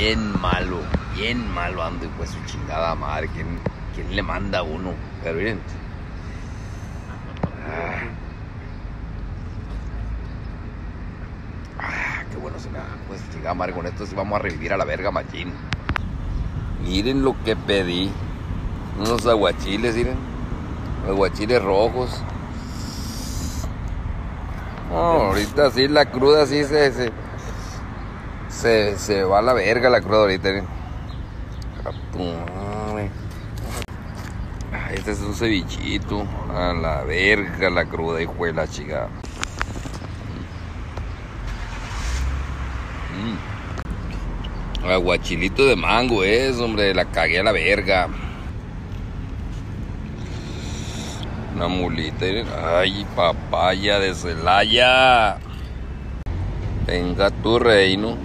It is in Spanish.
bien malo, bien malo ando, pues su chingada madre. ¿Quién, quién le manda a uno? Pero miren. Ah. Qué bueno se me da. Pues chingada madre, con esto sí vamos a revivir a la verga, machín. Miren lo que pedí. Unos aguachiles, miren. Aguachiles rojos. Ahorita sí la cruda sí se, se, se va a la verga la cruda ahorita. madre. Ah, Este es un cevichito. A la verga la cruda, hijo de la chica. Mm. Aguachilito de mango es, hombre, la cagué a la verga. Una mulita, miren. ay, papaya de Celaya. Venga tu reino.